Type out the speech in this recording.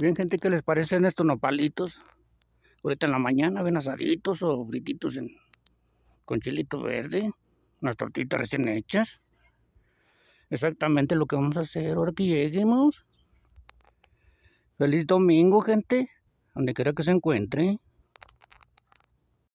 Bien, gente, ¿qué les parecen estos nopalitos? Ahorita en la mañana ven asaditos o frititos con chilito verde, unas tortitas recién hechas. Exactamente lo que vamos a hacer ahora que lleguemos. Feliz domingo, gente, donde quiera que se encuentre.